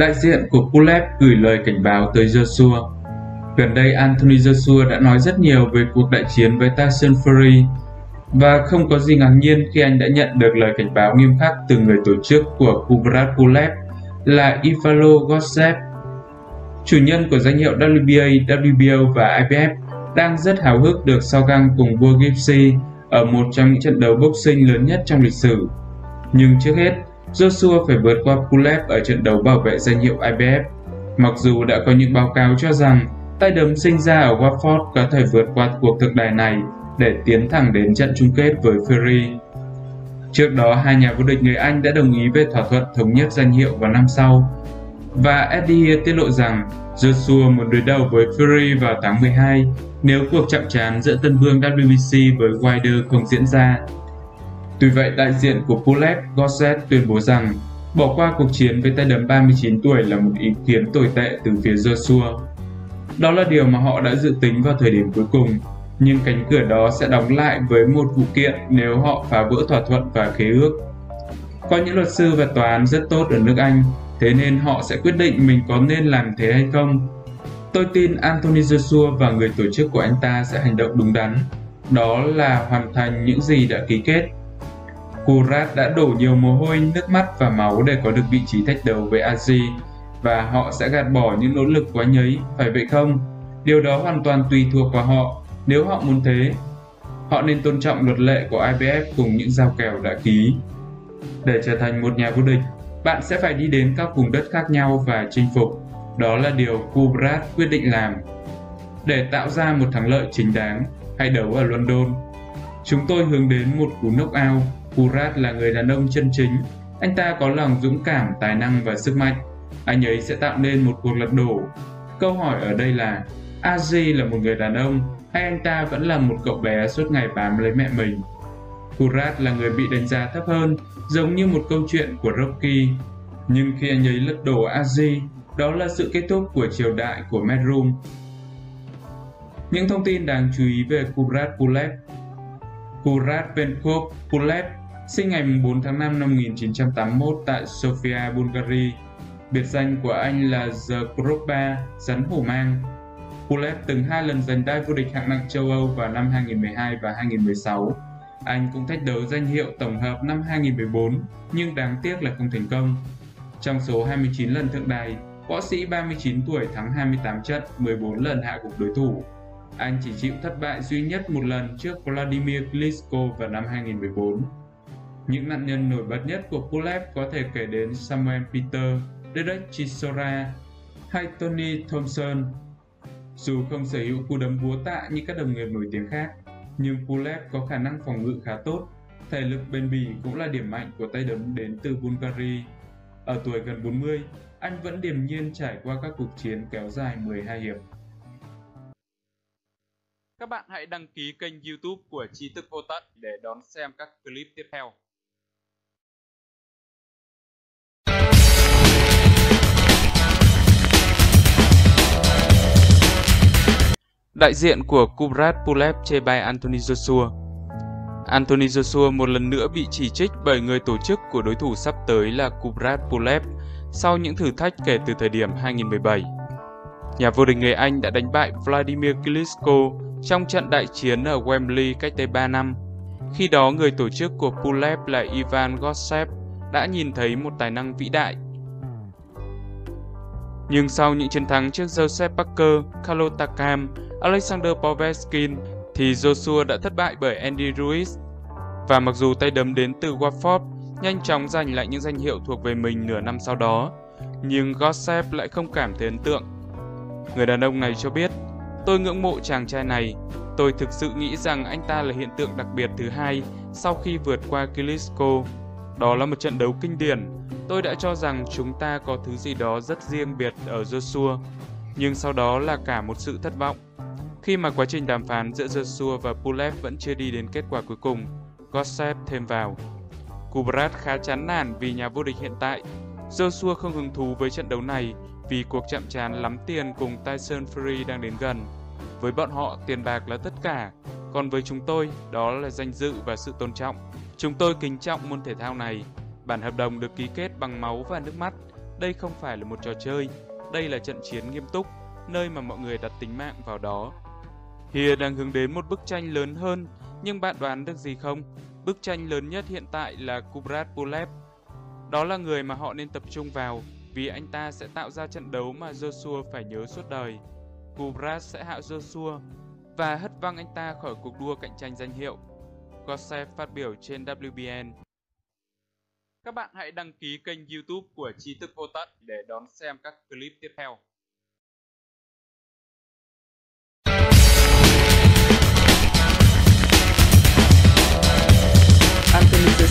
Đại diện của Pulev gửi lời cảnh báo tới Joshua. Gần đây Anthony Joshua đã nói rất nhiều về cuộc đại chiến với Tyson Fury và không có gì ngạc nhiên khi anh đã nhận được lời cảnh báo nghiêm khắc từ người tổ chức của Kubrat Pulev là Ivalo Gossep. Chủ nhân của danh hiệu WBA, WBO và IBF đang rất háo hức được so găng cùng vua Gypsy ở một trong những trận đấu boxing lớn nhất trong lịch sử. Nhưng trước hết, Joshua phải vượt qua Pulev ở trận đấu bảo vệ danh hiệu IBF. Mặc dù đã có những báo cáo cho rằng tay đấm sinh ra ở Watford có thể vượt qua cuộc thực đài này để tiến thẳng đến trận chung kết với Fury. Trước đó, hai nhà vô địch người Anh đã đồng ý về thỏa thuận thống nhất danh hiệu vào năm sau. Và Eddie tiết lộ rằng Joshua muốn đối đầu với Fury vào tháng 12 nếu cuộc chạm trán giữa tân vương WBC với Wilder không diễn ra. Tuy vậy, đại diện của Pulev Gosset tuyên bố rằng bỏ qua cuộc chiến với tay đấm 39 tuổi là một ý kiến tồi tệ từ phía Joshua. Đó là điều mà họ đã dự tính vào thời điểm cuối cùng, nhưng cánh cửa đó sẽ đóng lại với một vụ kiện nếu họ phá vỡ thỏa thuận và khế ước. Có những luật sư và tòa án rất tốt ở nước Anh, thế nên họ sẽ quyết định mình có nên làm thế hay không. Tôi tin Anthony Joshua và người tổ chức của anh ta sẽ hành động đúng đắn, đó là hoàn thành những gì đã ký kết. Kurat đã đổ nhiều mồ hôi, nước mắt và máu để có được vị trí thách đấu với Aji và họ sẽ gạt bỏ những nỗ lực quá nhấy, phải vậy không? Điều đó hoàn toàn tùy thuộc vào họ, nếu họ muốn thế. Họ nên tôn trọng luật lệ của IBF cùng những giao kèo đã ký. Để trở thành một nhà vô địch, bạn sẽ phải đi đến các vùng đất khác nhau và chinh phục. Đó là điều Kubrat quyết định làm. Để tạo ra một thắng lợi chính đáng, hãy đấu ở London. Chúng tôi hướng đến một cú knockout. Urat là người đàn ông chân chính. Anh ta có lòng dũng cảm, tài năng và sức mạnh anh ấy sẽ tạo nên một cuộc lật đổ. Câu hỏi ở đây là, Aji là một người đàn ông hay anh ta vẫn là một cậu bé suốt ngày bám lấy mẹ mình? Kurat là người bị đánh giá thấp hơn, giống như một câu chuyện của Rocky. Nhưng khi anh ấy lật đổ Aji, đó là sự kết thúc của triều đại của Medrum. Những thông tin đáng chú ý về Kurat Pulev Kurat Venkov Pulev sinh ngày 4 tháng 5 năm 1981 tại Sofia, Bulgaria Biệt danh của anh là The Kropa, rắn hổ mang. Pulev từng hai lần giành đai vô địch hạng nặng châu Âu vào năm 2012 và 2016. Anh cũng thách đấu danh hiệu tổng hợp năm 2014, nhưng đáng tiếc là không thành công. Trong số 29 lần thượng đài, võ sĩ 39 tuổi thắng 28 trận, 14 lần hạ gục đối thủ. Anh chỉ chịu thất bại duy nhất một lần trước Vladimir Klitschko vào năm 2014. Những nạn nhân nổi bật nhất của Pulev có thể kể đến Samuel Peter, Derek Chisora hay Tony Thompson. Dù không sở hữu cú đấm búa tạ như các đồng nghiệp nổi tiếng khác, nhưng Pulev có khả năng phòng ngự khá tốt. Thể lực bền bỉ cũng là điểm mạnh của tay đấm đến từ Bulgaria. Ở tuổi gần 40, anh vẫn điềm nhiên trải qua các cuộc chiến kéo dài 12 hiệp. Các bạn hãy đăng ký kênh youtube của Tri Thức Vô Tận để đón xem các clip tiếp theo. Đại diện của Kubrat Pulev chê bai Anthony Joshua Anthony Joshua một lần nữa bị chỉ trích bởi người tổ chức của đối thủ sắp tới là Kubrat Pulev sau những thử thách kể từ thời điểm 2017. Nhà vô địch người Anh đã đánh bại Vladimir Klitschko trong trận đại chiến ở Wembley cách đây 3 năm. Khi đó, người tổ chức của Pulev là Ivan Gotsev đã nhìn thấy một tài năng vĩ đại nhưng sau những chiến thắng trước Joseph Parker, Carlo Takam, Alexander Poveskin thì Joshua đã thất bại bởi Andy Ruiz. Và mặc dù tay đấm đến từ Watford nhanh chóng giành lại những danh hiệu thuộc về mình nửa năm sau đó, nhưng Gossep lại không cảm thấy ấn tượng. Người đàn ông này cho biết, tôi ngưỡng mộ chàng trai này, tôi thực sự nghĩ rằng anh ta là hiện tượng đặc biệt thứ hai sau khi vượt qua Kilisco. Đó là một trận đấu kinh điển, tôi đã cho rằng chúng ta có thứ gì đó rất riêng biệt ở Joshua, nhưng sau đó là cả một sự thất vọng. Khi mà quá trình đàm phán giữa Joshua và Pulev vẫn chưa đi đến kết quả cuối cùng, Gossep thêm vào. Kubrat khá chán nản vì nhà vô địch hiện tại. Joshua không hứng thú với trận đấu này vì cuộc chạm trán lắm tiền cùng Tyson Fury đang đến gần. Với bọn họ, tiền bạc là tất cả, còn với chúng tôi, đó là danh dự và sự tôn trọng. Chúng tôi kính trọng môn thể thao này. Bản hợp đồng được ký kết bằng máu và nước mắt. Đây không phải là một trò chơi, đây là trận chiến nghiêm túc, nơi mà mọi người đặt tính mạng vào đó. Hia đang hướng đến một bức tranh lớn hơn, nhưng bạn đoán được gì không? Bức tranh lớn nhất hiện tại là Kubrat Pulev. Đó là người mà họ nên tập trung vào, vì anh ta sẽ tạo ra trận đấu mà Joshua phải nhớ suốt đời. Kubrat sẽ hạ Joshua và hất văng anh ta khỏi cuộc đua cạnh tranh danh hiệu. Gossep phát biểu trên WBN. Các bạn hãy đăng ký kênh YouTube của Trí thức vô tận để đón xem các clip tiếp theo.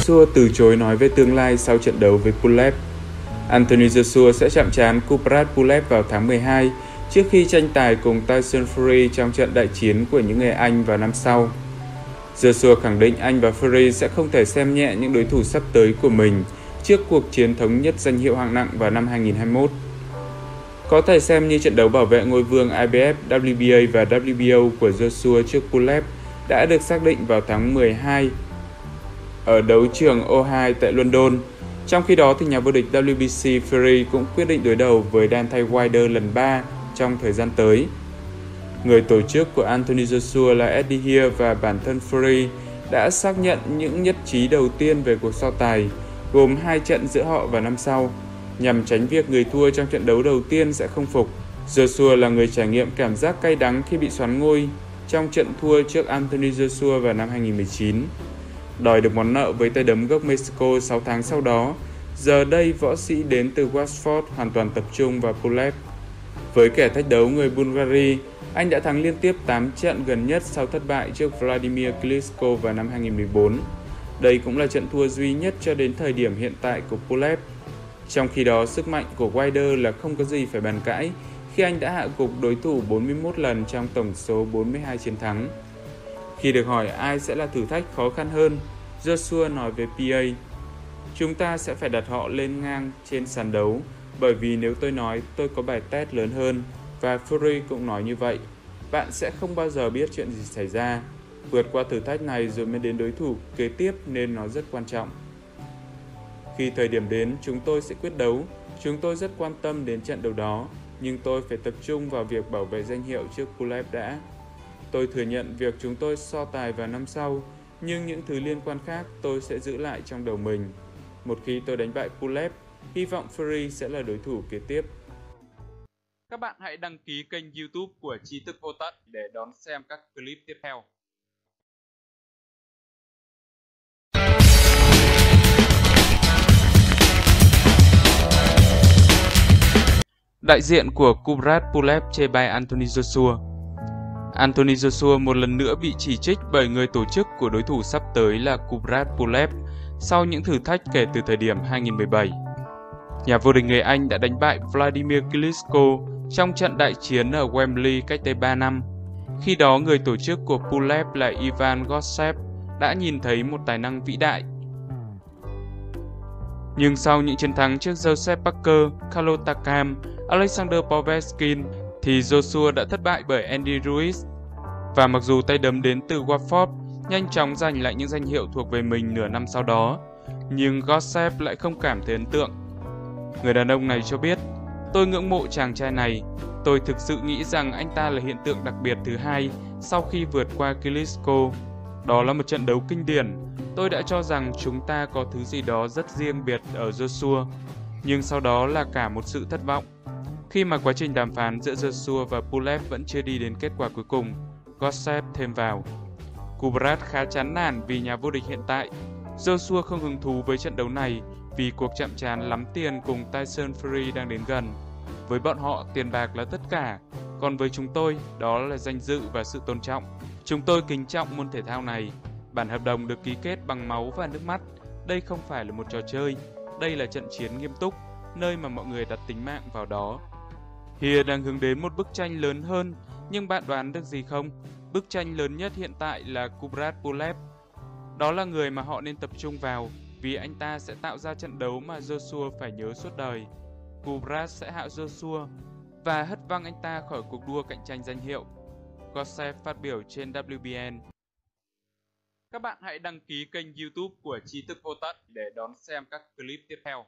Joshua từ chối nói về tương lai sau trận đấu với Pulev. Anthony Joshua sẽ chạm trán Kuprat Pulev vào tháng 12 trước khi tranh tài cùng Tyson Fury trong trận đại chiến của những người Anh vào năm sau. Joshua khẳng định anh và Fury sẽ không thể xem nhẹ những đối thủ sắp tới của mình trước cuộc chiến thống nhất danh hiệu hạng nặng vào năm 2021. Có thể xem như trận đấu bảo vệ ngôi vương IBF, WBA và WBO của Joshua trước Pulev đã được xác định vào tháng 12 ở đấu trường O2 tại London. Trong khi đó, thì nhà vô địch WBC Fury cũng quyết định đối đầu với Deontay Wilder lần 3 trong thời gian tới. Người tổ chức của Anthony Joshua là Eddie Hear và bản thân Fury đã xác nhận những nhất trí đầu tiên về cuộc so tài, gồm hai trận giữa họ vào năm sau, nhằm tránh việc người thua trong trận đấu đầu tiên sẽ không phục. Joshua là người trải nghiệm cảm giác cay đắng khi bị xoắn ngôi trong trận thua trước Anthony Joshua vào năm 2019 đòi được món nợ với tay đấm gốc Mexico 6 tháng sau đó. Giờ đây, võ sĩ đến từ Watford hoàn toàn tập trung vào Pulev. Với kẻ thách đấu người Bulgaria, anh đã thắng liên tiếp 8 trận gần nhất sau thất bại trước Vladimir Klitschko vào năm 2014. Đây cũng là trận thua duy nhất cho đến thời điểm hiện tại của Pulev. Trong khi đó, sức mạnh của Wilder là không có gì phải bàn cãi khi anh đã hạ gục đối thủ 41 lần trong tổng số 42 chiến thắng. Khi được hỏi ai sẽ là thử thách khó khăn hơn, Joshua nói với PA, Chúng ta sẽ phải đặt họ lên ngang trên sàn đấu, bởi vì nếu tôi nói tôi có bài test lớn hơn, và Fury cũng nói như vậy, bạn sẽ không bao giờ biết chuyện gì xảy ra. Vượt qua thử thách này rồi mới đến đối thủ kế tiếp nên nó rất quan trọng. Khi thời điểm đến, chúng tôi sẽ quyết đấu. Chúng tôi rất quan tâm đến trận đấu đó, nhưng tôi phải tập trung vào việc bảo vệ danh hiệu trước Pulev đã. Tôi thừa nhận việc chúng tôi so tài vào năm sau, nhưng những thứ liên quan khác tôi sẽ giữ lại trong đầu mình. Một khi tôi đánh bại Pulev, hy vọng Fury sẽ là đối thủ kế tiếp. Các bạn hãy đăng ký kênh YouTube của Trí thức vô tận để đón xem các clip tiếp theo. Đại diện của Kubrat Pulev chê bai Anthony Joshua Anthony Joshua một lần nữa bị chỉ trích bởi người tổ chức của đối thủ sắp tới là Kubrat Pulev sau những thử thách kể từ thời điểm 2017. Nhà vô địch người Anh đã đánh bại Vladimir Klitschko trong trận đại chiến ở Wembley cách đây 3 năm. Khi đó, người tổ chức của Pulev là Ivan Gotsev đã nhìn thấy một tài năng vĩ đại. Nhưng sau những chiến thắng trước Joseph Parker, Carlo Takam, Alexander Povetskin thì Joshua đã thất bại bởi Andy Ruiz. Và mặc dù tay đấm đến từ Watford nhanh chóng giành lại những danh hiệu thuộc về mình nửa năm sau đó, nhưng Gossep lại không cảm thấy ấn tượng. Người đàn ông này cho biết, tôi ngưỡng mộ chàng trai này, tôi thực sự nghĩ rằng anh ta là hiện tượng đặc biệt thứ hai sau khi vượt qua Kilisco. Đó là một trận đấu kinh điển, tôi đã cho rằng chúng ta có thứ gì đó rất riêng biệt ở Joshua, nhưng sau đó là cả một sự thất vọng. Khi mà quá trình đàm phán giữa Joshua và Pulev vẫn chưa đi đến kết quả cuối cùng, Gossep thêm vào. Kubrat khá chán nản vì nhà vô địch hiện tại. Joshua không hứng thú với trận đấu này vì cuộc chạm trán lắm tiền cùng Tyson Fury đang đến gần. Với bọn họ, tiền bạc là tất cả, còn với chúng tôi, đó là danh dự và sự tôn trọng. Chúng tôi kính trọng môn thể thao này. Bản hợp đồng được ký kết bằng máu và nước mắt. Đây không phải là một trò chơi, đây là trận chiến nghiêm túc, nơi mà mọi người đặt tính mạng vào đó. Hia đang hướng đến một bức tranh lớn hơn, nhưng bạn đoán được gì không? Bức tranh lớn nhất hiện tại là Kubrat Pulev. Đó là người mà họ nên tập trung vào, vì anh ta sẽ tạo ra trận đấu mà Joshua phải nhớ suốt đời. Kubrat sẽ hạ Joshua và hất văng anh ta khỏi cuộc đua cạnh tranh danh hiệu. Gossef phát biểu trên WBN. Các bạn hãy đăng ký kênh YouTube của Trí thức vô tận để đón xem các clip tiếp theo.